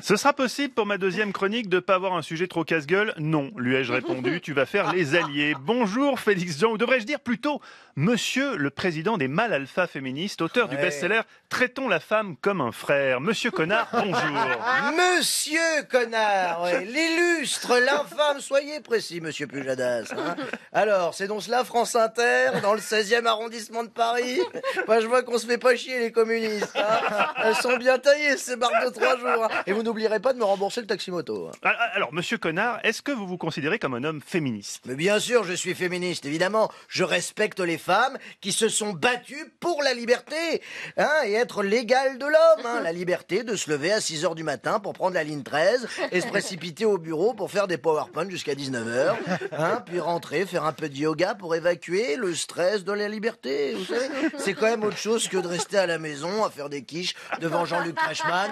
Ce sera possible pour ma deuxième chronique de ne pas avoir un sujet trop casse-gueule? Non, lui ai-je répondu, tu vas faire les alliés. Bonjour Félix Jean, ou devrais-je dire plutôt Monsieur le président des mâles alpha féministes, auteur du best-seller Traitons la femme comme un frère. Monsieur Connard, bonjour. Monsieur Connard, ouais, l'illustre, l'infâme, soyez précis, monsieur Pujadas. hein. Alors, c'est donc cela France Inter, dans le 16e arrondissement de Paris? Moi, je vois qu'on se fait pas chier, les communistes. hein. Elles sont bien taillées, ces barres de trois jours. hein. Et vous n'oublierez pas de me rembourser le taxi-moto. hein. Ah, ah, Alors, monsieur Connard, est-ce que vous vous considérez comme un homme féministe? Mais bien sûr, je suis féministe, évidemment. Je respecte les femmes qui se sont battues pour la liberté hein, et être l'égal de l'homme. hein. La liberté de se lever à 6 heures du matin pour prendre la ligne 13 et se précipiter au bureau pour faire des PowerPoint jusqu'à 19h. Hein, puis rentrer, faire un peu de yoga pour évacuer le stress de la liberté. Vous savez, c'est quand même autre chose que de rester à la maison à faire des quiches devant Jean-Luc Reichmann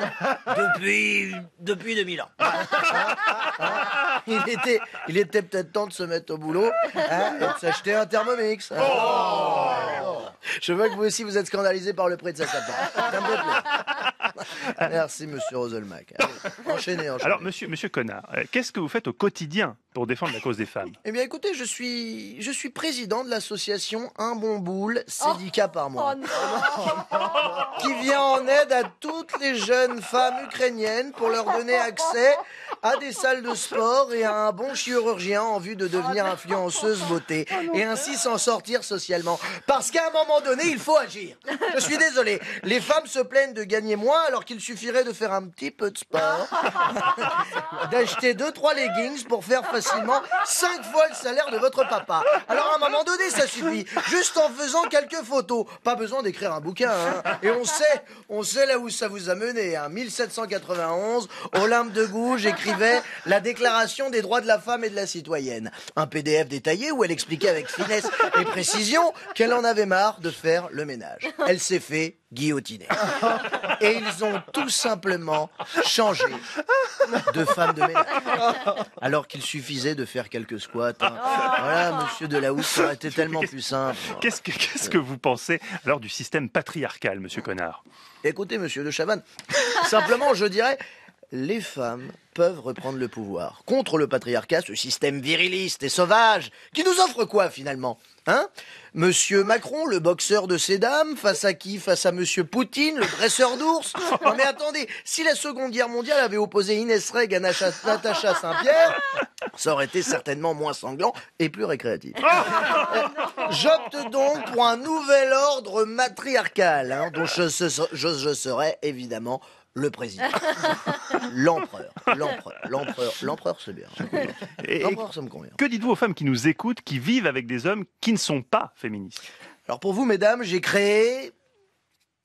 depuis, depuis 2000 ans. Il était, il était peut-être temps de se mettre au boulot hein, et de s'acheter un Thermomix. hein. Je vois que vous aussi vous êtes scandalisé par le prix de sa sapin. Merci, monsieur Roselmack. Allez, Enchaînez, enchaînez. Alors, monsieur, monsieur Connard, euh, qu'est-ce que vous faites au quotidien pour défendre la cause des femmes? Eh bien, écoutez, je suis, je suis président de l'association Un Bon Boule, syndicat par mois, qui vient en aide à toutes les jeunes femmes ukrainiennes pour leur donner accès à des salles de sport et à un bon chirurgien en vue de devenir influenceuse beauté et ainsi s'en sortir socialement. Parce qu'à un moment donné, il faut agir. Je suis désolé, les femmes se plaignent de gagner moins alors qu'il suffirait de faire un petit peu de sport, d'acheter deux trois leggings pour faire facilement cinq fois le salaire de votre papa. Alors à un moment donné, ça suffit. Juste en faisant quelques photos. Pas besoin d'écrire un bouquin. hein. Et on sait, on sait là où ça vous a mené. Hein. 1791, Olympe de Gouges écrivait la Déclaration des droits de la femme et de la citoyenne. Un PDF détaillé où elle expliquait avec finesse et précision qu'elle en avait marre de faire le ménage. Elle s'est fait guillotiner. Et ils ont tout simplement changé de femme de ménage. Alors qu'il suffisait de faire quelques squats. hein. Voilà, monsieur Delahousse, ça aurait été tellement plus simple. Qu'est-ce que, qu'est-ce que vous pensez alors du système patriarcal, monsieur Connard? Écoutez, monsieur de Chavannes, simplement, je dirais, les femmes peuvent reprendre le pouvoir contre le patriarcat, ce système viriliste et sauvage, qui nous offre quoi finalement Hein? Monsieur Macron, le boxeur de ces dames, face à qui? Face à Monsieur Poutine, le dresseur d'ours? Non mais attendez, si la Seconde Guerre mondiale avait opposé Inès Reg à Natacha Saint-Pierre, ça aurait été certainement moins sanglant et plus récréatif. Euh, J'opte donc pour un nouvel ordre matriarcal, hein, dont je serai évidemment le président. L'empereur, l'empereur, l'empereur, l'empereur c'est bien. L'empereur ça me convient. que dites-vous aux femmes qui nous écoutent, qui vivent avec des hommes qui ne sont pas féministes? Alors pour vous mesdames, j'ai créé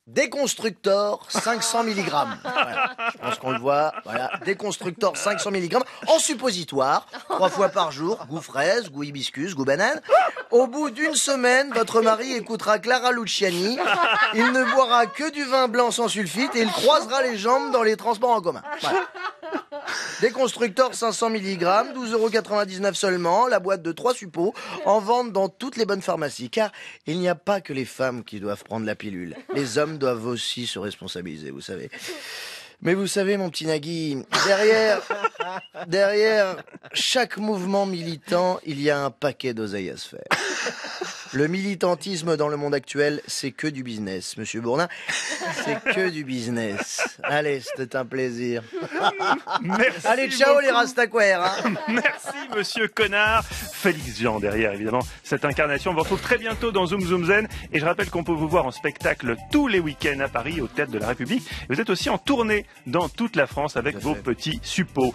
Déconstructor 500 mg. Voilà, je pense qu'on le voit. Voilà, Déconstructor 500 mg en suppositoire, trois fois par jour, goût fraise, goût hibiscus, goût banane. Au bout d'une semaine, votre mari écoutera Clara Luciani. Il ne boira que du vin blanc sans sulfite et il croisera les jambes dans les transports en commun. Voilà. Déconstructor 500 mg, 12,99€ seulement, la boîte de 3 suppos, en vente dans toutes les bonnes pharmacies. Car il n'y a pas que les femmes qui doivent prendre la pilule. Les hommes doivent aussi se responsabiliser, vous savez. Mais vous savez, mon petit Nagui, derrière, derrière chaque mouvement militant, il y a un paquet d'oseilles à se faire. Le militantisme dans le monde actuel, c'est que du business, monsieur Bourdin. C'est que du business. Allez, c'était un plaisir. Merci Allez, ciao les rastaquaires. hein. Merci, monsieur Connard. Félix Jean derrière, évidemment, cette incarnation. On vous retrouve très bientôt dans Zoom Zoom Zen. Et je rappelle qu'on peut vous voir en spectacle tous les week-ends à Paris, au Théâtre de la République. Vous êtes aussi en tournée dans toute la France avec vos petits suppos.